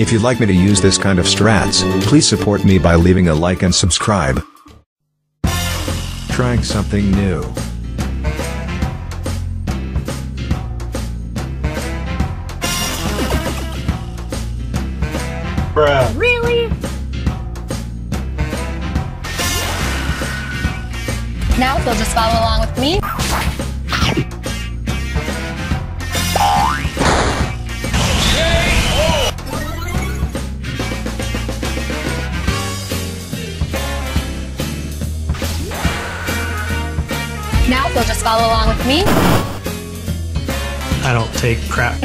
If you'd like me to use this kind of strats, please support me by leaving a like and subscribe. Trying something new. Bruh. Really? Now if you'll just follow along with me. Now if you'll just follow along with me. I don't take crap.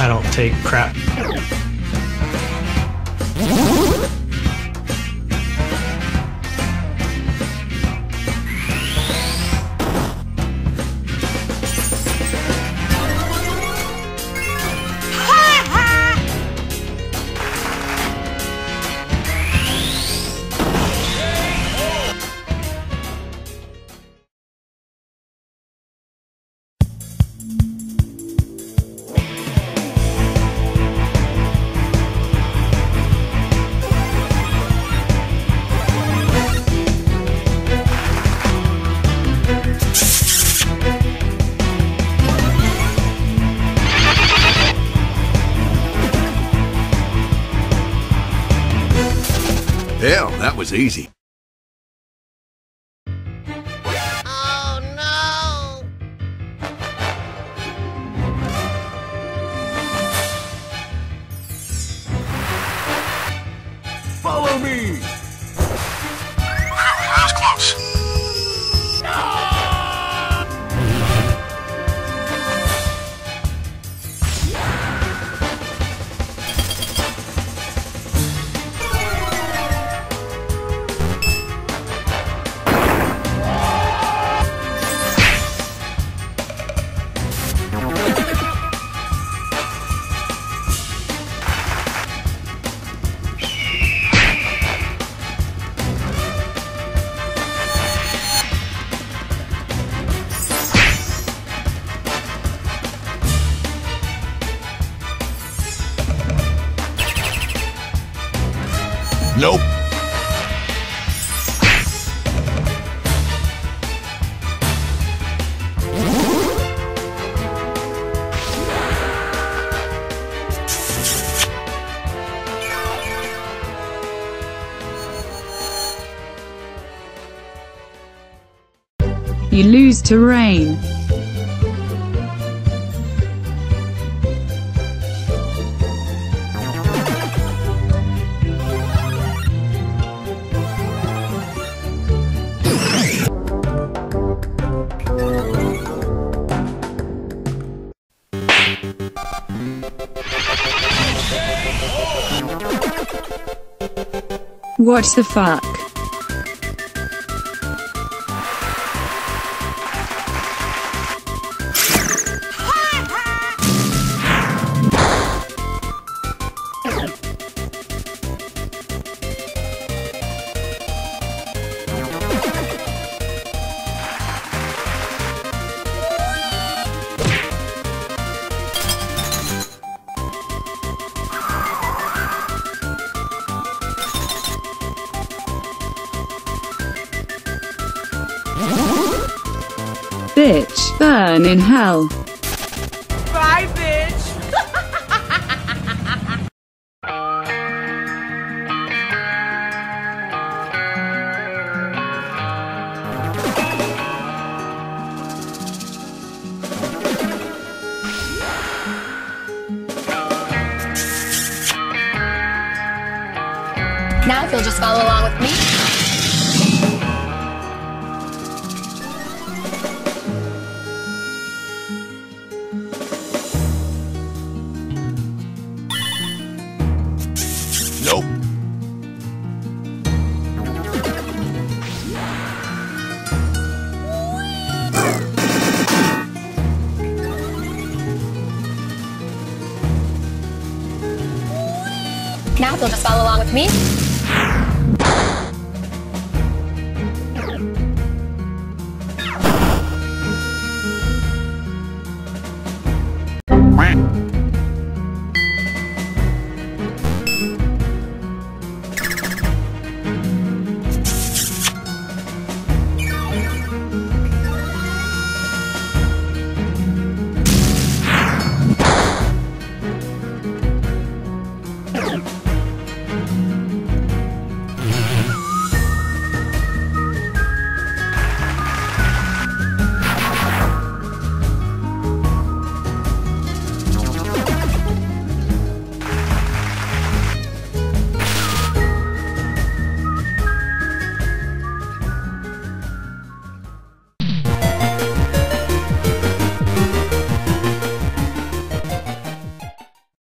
I don't take crap. Hell, that was easy. Oh, no. Follow me! Nope. You lose to What the fuck? Burn in hell. Bye, bitch! Now if you'll just follow along with me. Now you'll just follow along with me.